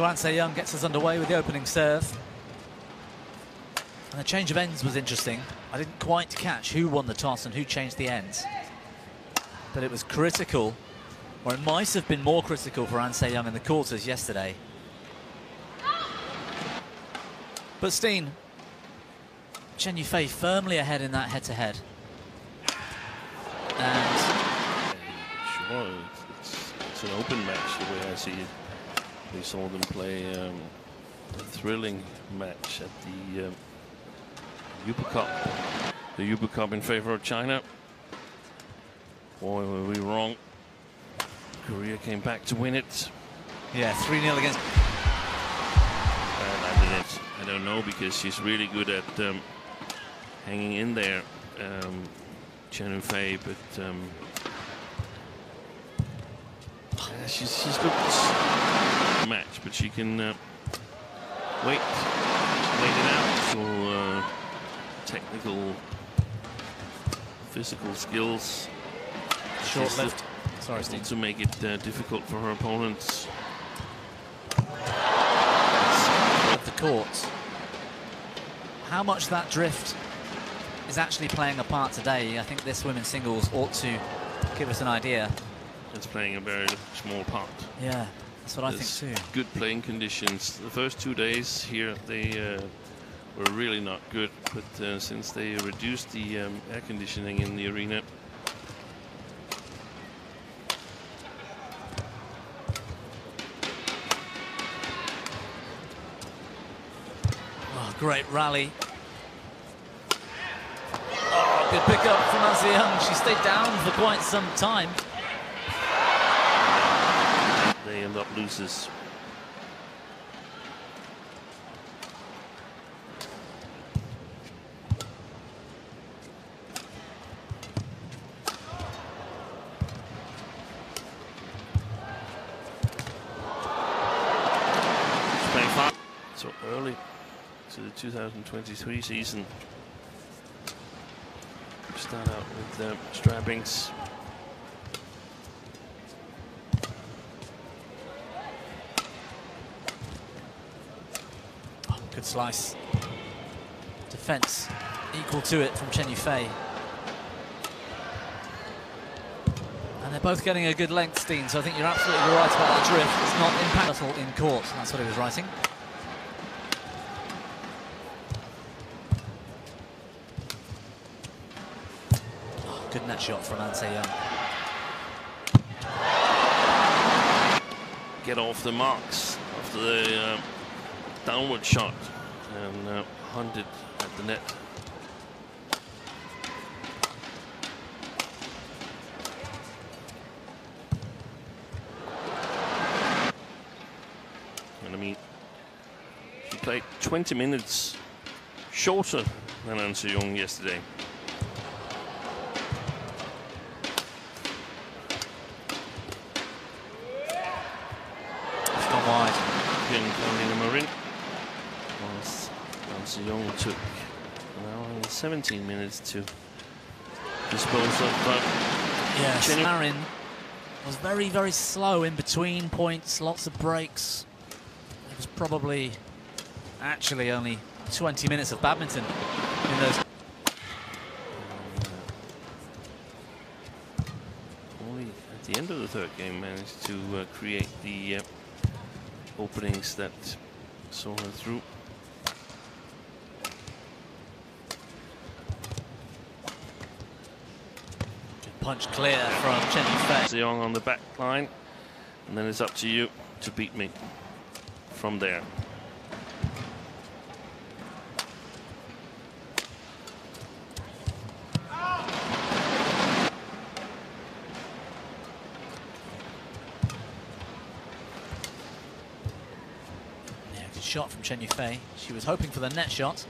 So An Se Young gets us underway with the opening serve. And the change of ends was interesting. I didn't quite catch who won the toss and who changed the ends. But it was critical, or it might have been more critical for An Se Young in the quarters yesterday. But Steen, Chen Yufei firmly ahead in that head-to-head. -head. And sure, it's, it's, an open match the way I see it. We saw them play um, a thrilling match at the um, Uber Cup. The Uber Cup in favor of China. Boy, were we wrong. Korea came back to win it. Yeah, 3-0 against... And I don't know because she's really good at um, hanging in there, um, Chen Yufei, but um, she's, she's good match, but she can uh, wait, wait it out. for uh, technical, physical skills. Short left. Sorry, Steve. To make it uh, difficult for her opponents. Of the court. How much that drift is actually playing a part today, I think this women's singles ought to give us an idea. It's playing a very small part. Yeah, that's what I think too. Good playing conditions. The first two days here, they uh, were really not good, but uh, since they reduced the um, air conditioning in the arena, oh, Great rally Good pick up from An Young. She stayed down for quite some time. End up losers. So early to the 2023 season start out with um, the strappings. Good slice. Defense equal to it from Chen Yufei. And they're both getting a good length, Steen, so I think you're absolutely right about that drift. It's not impactful in court. That's what he was writing. Good net shot from An Se Young. Get off the marks after the uh, downward shot and uh, hunted at the net. And I mean, she played 20 minutes shorter than An Se Young yesterday. An Young took now 17 minutes to dispose of. Uh, yes, Marin was very, very slow in between points, lots of breaks. It was probably actually only 20 minutes of badminton in those. Only at the end of the third game managed to uh, create the uh, openings that saw her through. Punch clear from Chen. Zeong on the back line, and then it's up to you to beat me from there. shot from Chen Yufei. She was hoping for the net shot.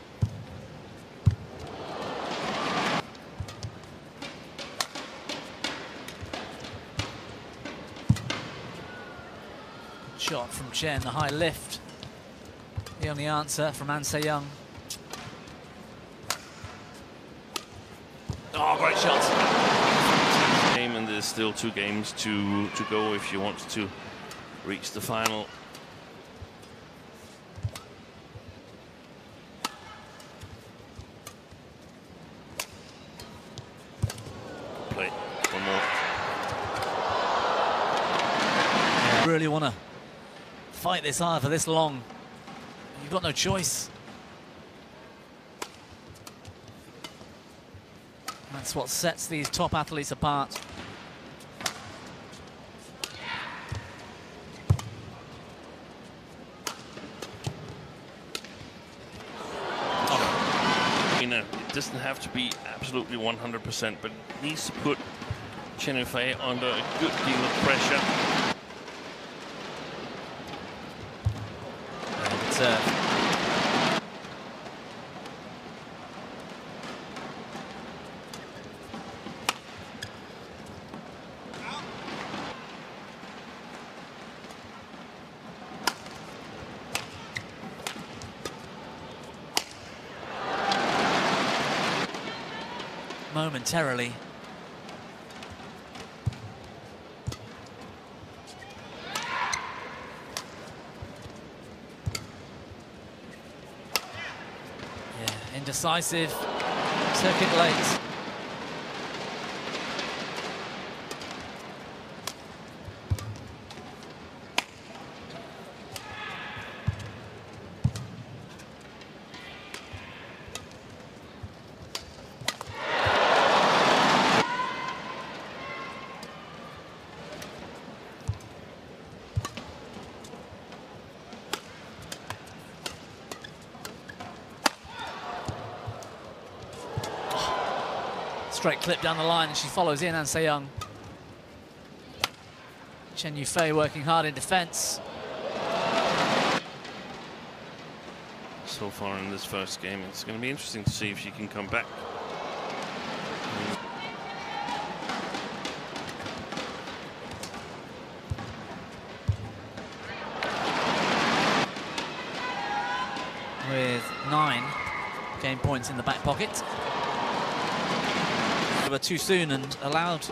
Chen, the high lift. The only answer from An Se Young. Oh, great shot. Game and there's still two games to, to go if you want to reach the final. Play one more. Really want to fight this hard for this long, you've got no choice. That's what sets these top athletes apart. It doesn't have to be absolutely 100%, but needs to put Chen under a good deal of pressure. Uh, momentarily. Yeah, indecisive, took it late. Straight clip down the line and she follows in An Se Young. Chen Yufei working hard in defense. So far in this first game, it's going to be interesting to see if she can come back. with nine game points in the back pocket. Too soon and allowed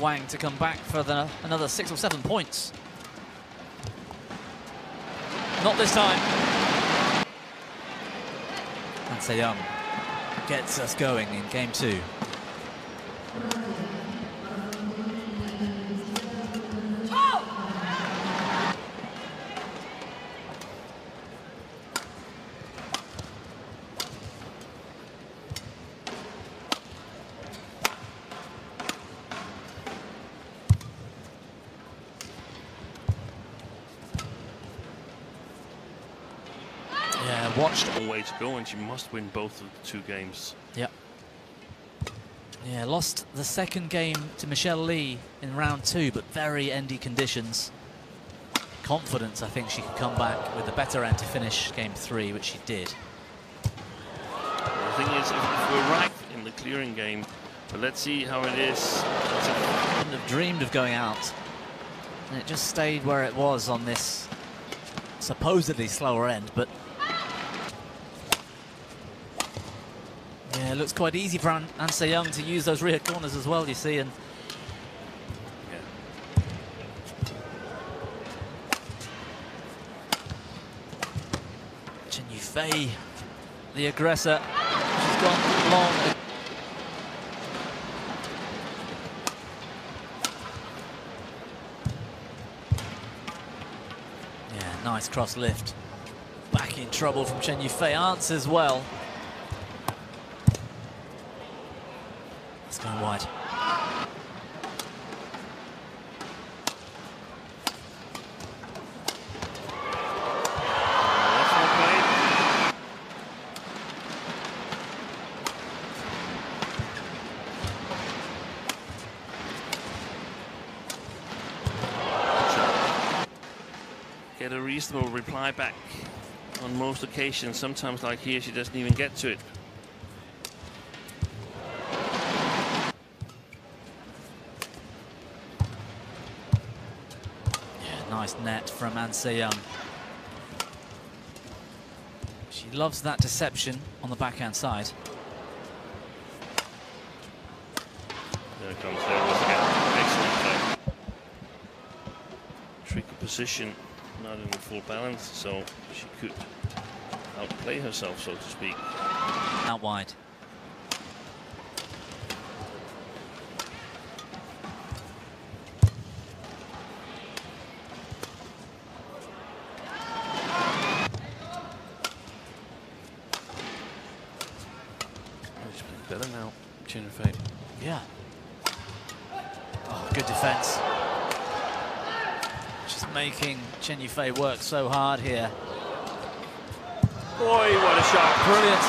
Wang to come back for the, another six or seven points. Not this time. An Se Young gets us going in game two. Watched Long way to go, and she must win both of the two games. Yep. Yeah, lost the second game to Michelle Li in round two, but very endy conditions. Confidence, I think she could come back with a better end to finish game three, which she did. The thing is, if, if we're right in the clearing game, but let's see how it is. A- Wouldn't have dreamed of going out. And it just stayed where it was on this supposedly slower end, but yeah, it looks quite easy for An An Se Young to use those rear corners as well, you see, and. Chen Yufei, the aggressor, she's gone long. Yeah, nice cross lift. Back in trouble from Chen Yufei. Answers well. It's going wide. That's well played. A reasonable reply back on most occasions. Sometimes, like here, she doesn't even get to it. Yeah, nice net from An Se Young. She loves that deception on the backhand side. There comes there once again. Excellent play. Tricky position, not in full balance, so she could outplay herself, so to speak. Out wide. Chen Yufei work so hard here. Boy, what a shot. Brilliant.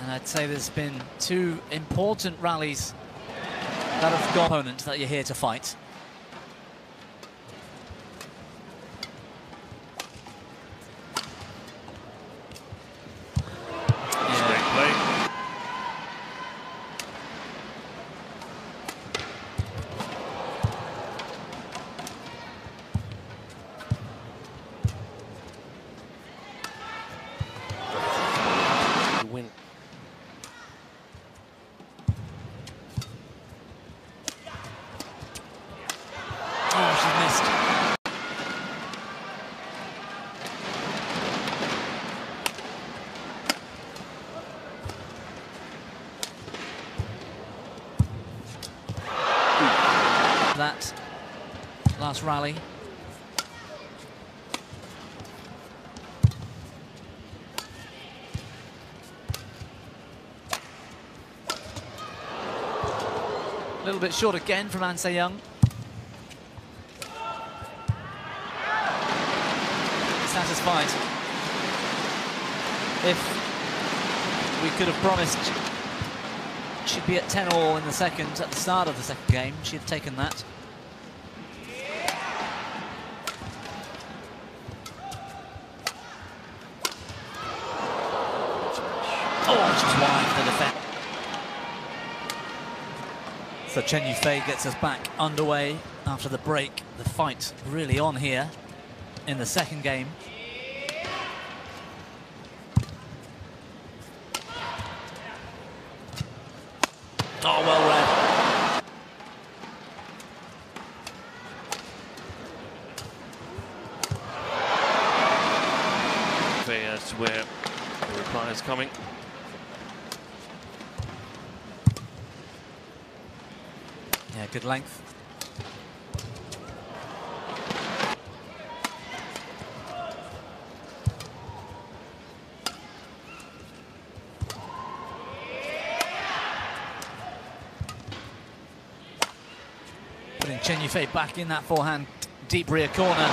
And I'd say there's been two important rallies that have got opponent that you're here to fight. Rally. A little bit short again from An Se Young. satisfied. If we could have promised she'd be at 10 all in the second at the start of the second game, she'd taken that. Oh, just wide for the defense. So Chen Yufei gets us back underway after the break. The fight really on here in the second game. Oh, well read. Yufei as to where the reply is coming. Yeah, good length. Putting Chen Yufei back in that forehand deep rear corner.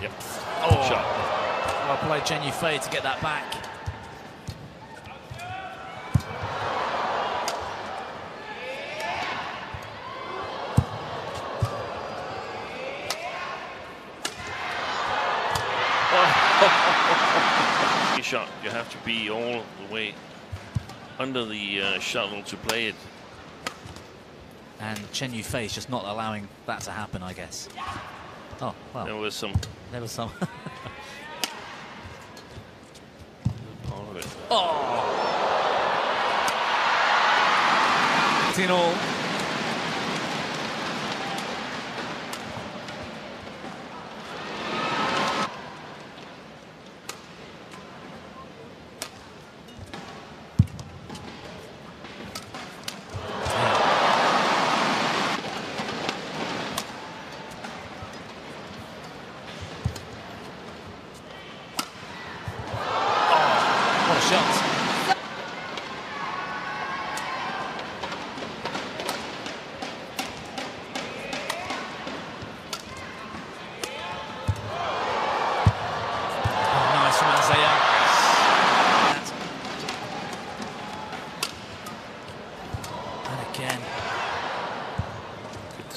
Yep. Oh. Shot. Well played Chen Yufei to get that back. Shot, you have to be all the way under the uh, shuttle to play it. And Chen Yufei is just not allowing that to happen, I guess. Oh, well, There was some there was some. part of it. oh! 18 all.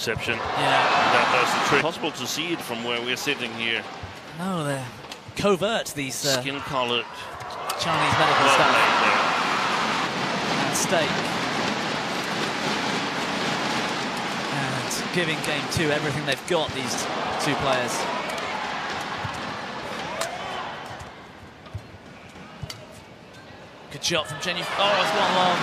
Good deception. Yeah. That does the trick. Possible to see it from where we're sitting here. No, they're covert, these uh, Skin colored. Chinese medical Well staff at stake. And giving game two everything they've got, these two players. Good shot from Jenny. Oh, it's gone long.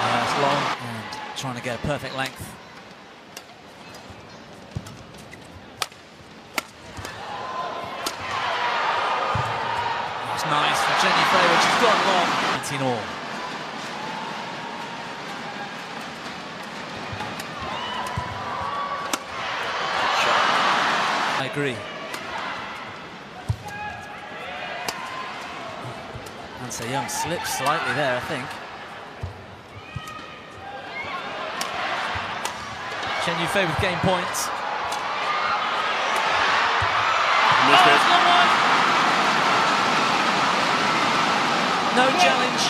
Yeah, to get a perfect length. That's nice for Chen Yufei, which has gone long. 19 all. I agree. An Se Young slips slightly there, I think. Chen Yufei with game points. Missed Oh, it. it's not one. No challenge.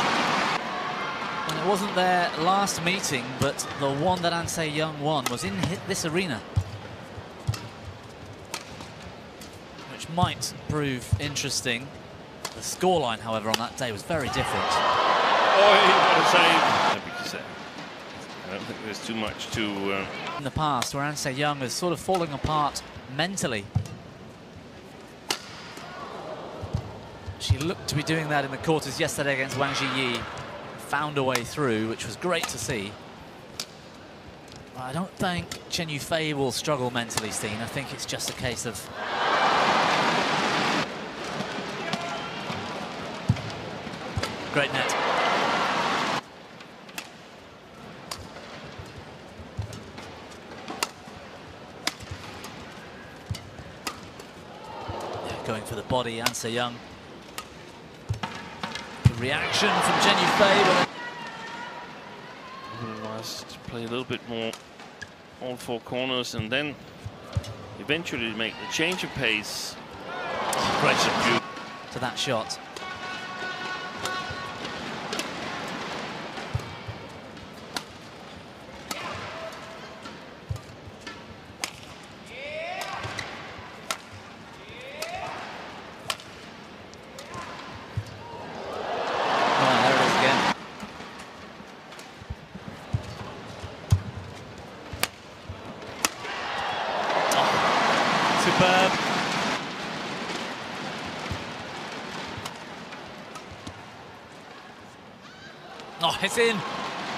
And it wasn't their last meeting, but the one that An Se Young won was in hi- this arena. Which might prove interesting. The scoreline, however, on that day was very different. Oh, he got a save. Because uh, I don't think there's too much to. Uh, In the past, where An Se Young is sort of falling apart mentally. She looked to be doing that in the quarters yesterday against Wang Zhiyi. Found a way through, which was great to see. But I don't think Chen Yufei will struggle mentally, Steen. I think it's just a case of Great net. Yeah, going for the body, An Se Young. The reaction from Chen Yufei, but must play a little bit more all four corners and then eventually make the change of pace. Subdue. to that shot. Oh, it's in.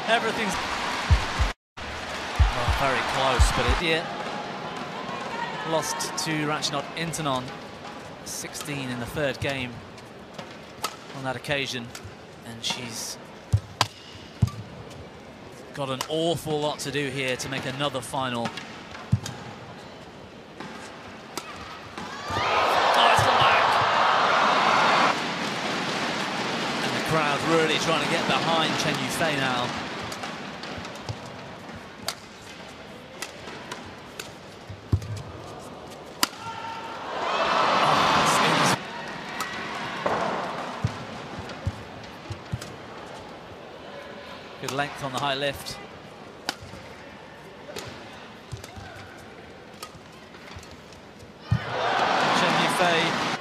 Everything's oh, very close, but it yeah. Lost to Ratchanok Intanon, 16 in the third game on that occasion, and she's got an awful lot to do here to make another final. Oh, it's gone back. And the crowd really trying to get behind Chen Yufei now. Good length on the high lift. Chen Yufei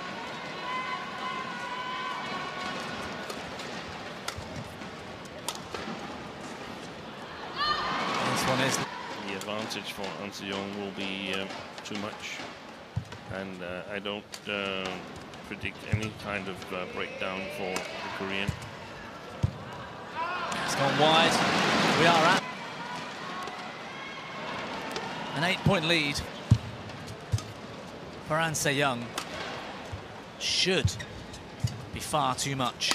This one is The advantage for An Se Young will be um, too much. And uh, I don't uh, predict any kind of uh, breakdown for the Korean. It's gone wide. We are at an eight-point lead for An Se Young. Should be far too much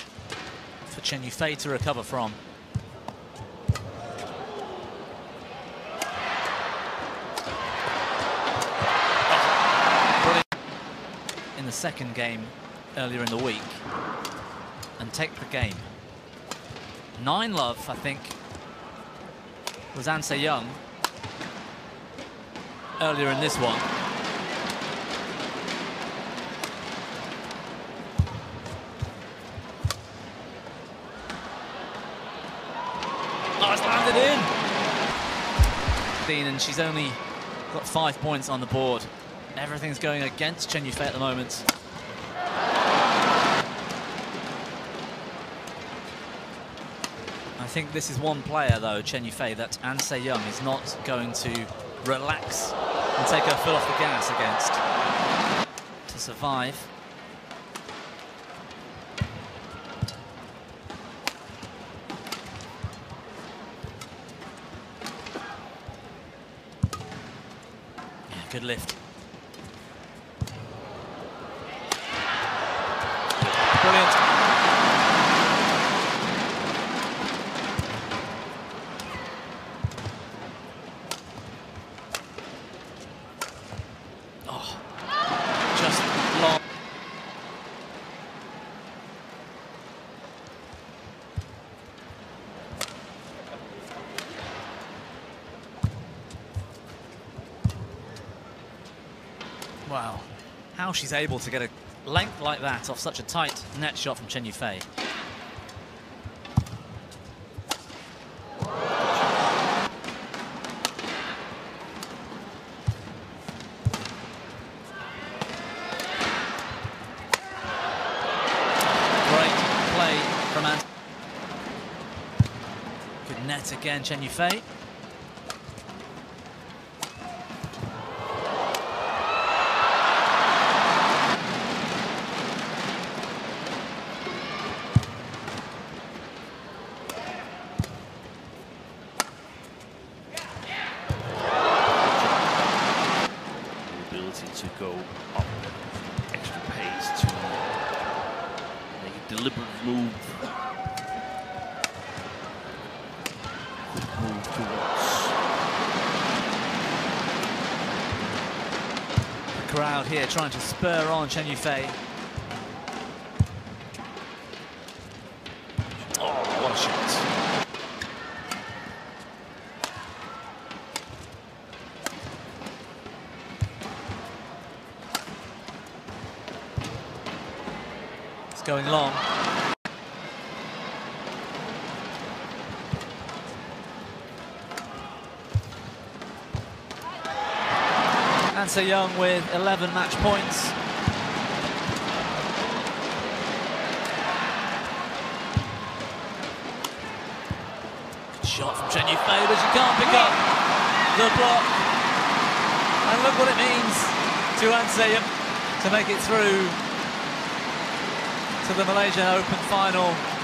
for Chen Yufei to recover from. Brilliant. In the second game earlier in the week and take the game. Nine love, I think, was An Se Young earlier in this one. Oh, it's landed in. Dean, and she's only got five points on the board. Everything's going against Chen Yufei at the moment. I think this is one player, though, Chen Yufei, that An Se Young is not going to relax and take her foot off the gas against to survive. Good lift. Oh, just long. Wow. How she's able to get a length like that off such a tight net shot from Chen Yufei. Again, Chen Yufei. The ability to go up extra pace to make a deliberate move. Quick move towards Crowd here trying to spur on Chen Yufei. Oh, what a shot. It's going long. Young with 11 match points. Good shot from Yufei, but she can't pick up the block. And look what it means to An Se Young to make it through to the Malaysia Open final